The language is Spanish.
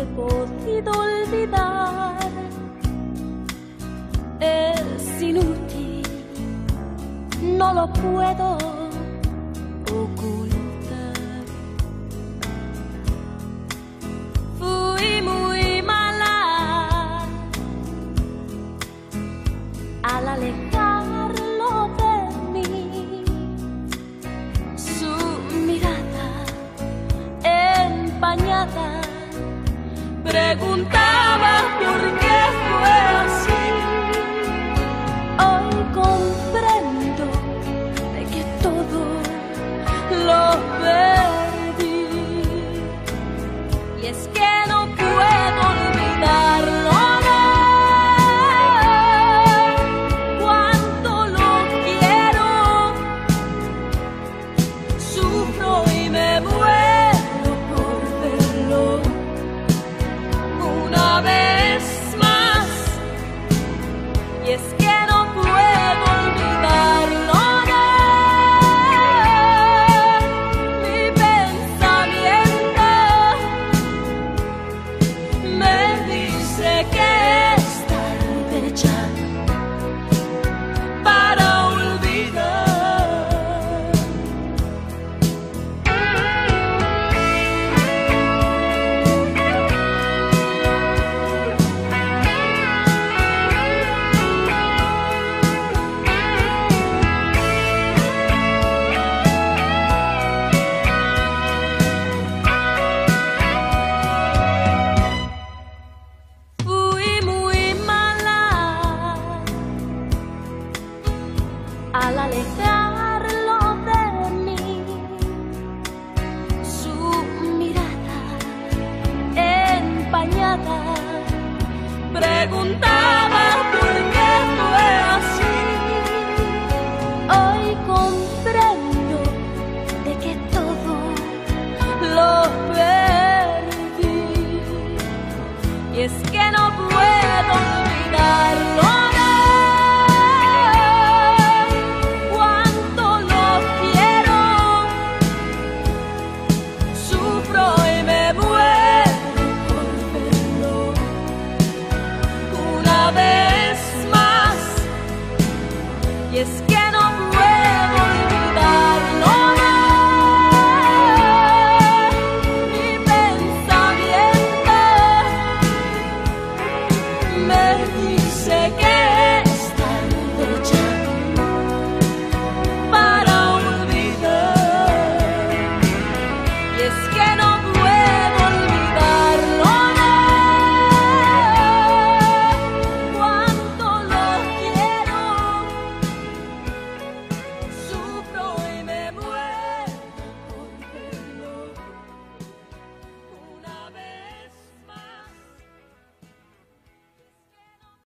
he podido olvidar. Es inútil, no lo puedo ocultar. Mirada empañada pregunta de mí. Su mirada empañada preguntaba por qué fue así. Hoy comprendo de que todo lo perdí. Y es que no